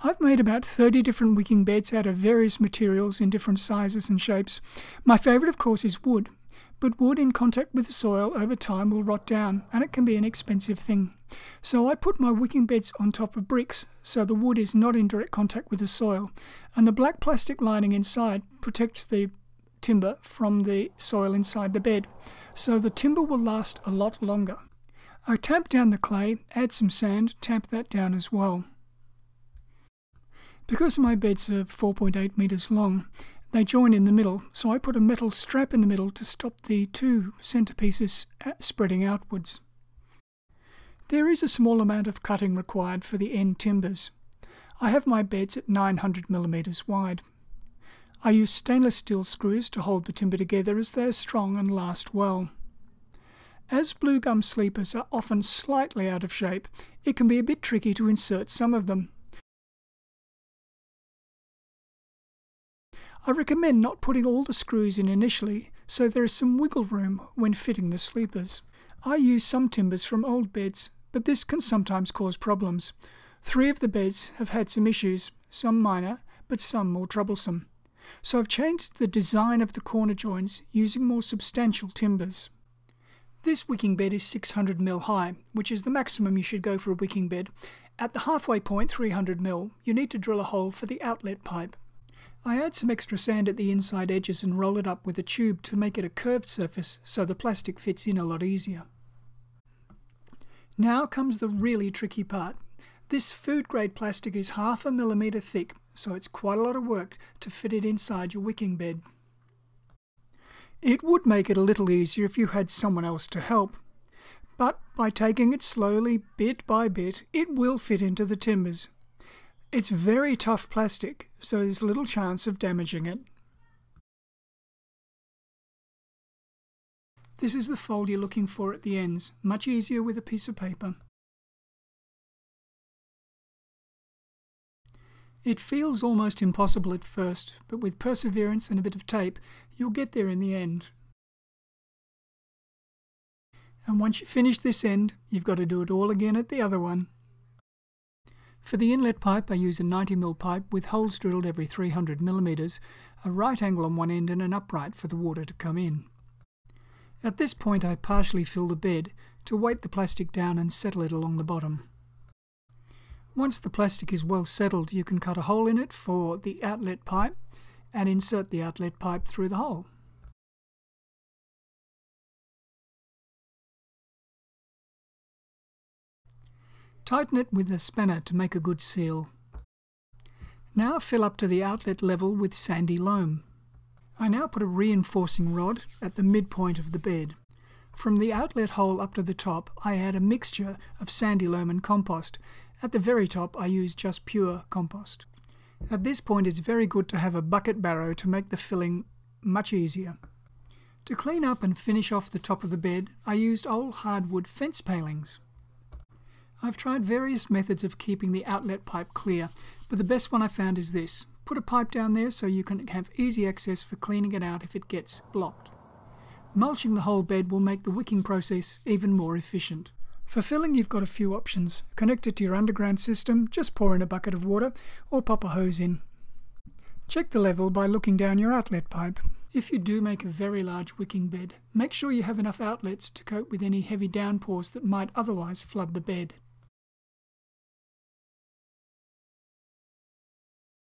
I've made about 30 different wicking beds out of various materials in different sizes and shapes. My favourite, of course, is wood, but wood in contact with the soil over time will rot down and it can be an expensive thing. So I put my wicking beds on top of bricks so the wood is not in direct contact with the soil and the black plastic lining inside protects the timber from the soil inside the bed so the timber will last a lot longer. I tamp down the clay, add some sand, tamp that down as well. Because my beds are 4.8 metres long, they join in the middle, so I put a metal strap in the middle to stop the two centerpieces uh, spreading outwards. There is a small amount of cutting required for the end timbers. I have my beds at 900 millimeters wide. I use stainless steel screws to hold the timber together as they are strong and last well. As blue gum sleepers are often slightly out of shape, it can be a bit tricky to insert some of them. I recommend not putting all the screws in initially so there is some wiggle room when fitting the sleepers. I use some timbers from old beds, but this can sometimes cause problems. Three of the beds have had some issues, some minor, but some more troublesome. So I've changed the design of the corner joins using more substantial timbers. This wicking bed is 600 mil high, which is the maximum you should go for a wicking bed. At the halfway point, 300 mil, you need to drill a hole for the outlet pipe. I add some extra sand at the inside edges and roll it up with a tube to make it a curved surface so the plastic fits in a lot easier. Now comes the really tricky part. This food grade plastic is half a millimetre thick, so it's quite a lot of work to fit it inside your wicking bed. It would make it a little easier if you had someone else to help, but by taking it slowly, bit by bit, it will fit into the timbers. It's very tough plastic, so there's little chance of damaging it. This is the fold you're looking for at the ends, much easier with a piece of paper. It feels almost impossible at first, but with perseverance and a bit of tape, you'll get there in the end. And once you finish this end, you've got to do it all again at the other one. For the inlet pipe I use a 90mm pipe with holes drilled every 300mm, a right angle on one end and an upright for the water to come in. At this point I partially fill the bed to weight the plastic down and settle it along the bottom. Once the plastic is well settled you can cut a hole in it for the outlet pipe and insert the outlet pipe through the hole. Tighten it with a spanner to make a good seal. Now fill up to the outlet level with sandy loam. I now put a reinforcing rod at the midpoint of the bed. From the outlet hole up to the top I add a mixture of sandy loam and compost. At the very top I use just pure compost. At this point it's very good to have a bucket barrow to make the filling much easier. To clean up and finish off the top of the bed I used old hardwood fence palings. I've tried various methods of keeping the outlet pipe clear, but the best one I found is this. Put a pipe down there so you can have easy access for cleaning it out if it gets blocked. Mulching the whole bed will make the wicking process even more efficient. For filling you've got a few options. Connect it to your underground system, just pour in a bucket of water, or pop a hose in. Check the level by looking down your outlet pipe. If you do make a very large wicking bed, make sure you have enough outlets to cope with any heavy downpours that might otherwise flood the bed.